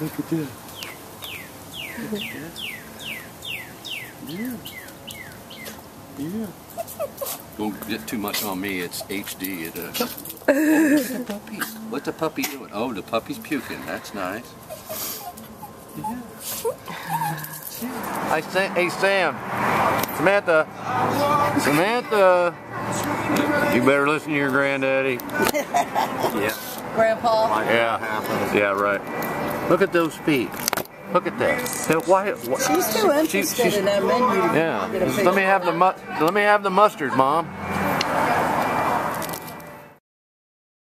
Look at that. Yeah. Yeah. Don't get too much on me. It's HD. It, uh, oh, look at the puppy. What's the puppy doing? Oh, the puppy's puking. That's nice. Yeah. Hey, Sam, hey Sam, Samantha, Samantha, you better listen to your granddaddy. Yeah. Grandpa. Yeah, yeah, right. Look at those feet. Look at that. Hey, Why? why She's too interested she's- in that menu. yeah. Let me have the let me have the mustard, mom.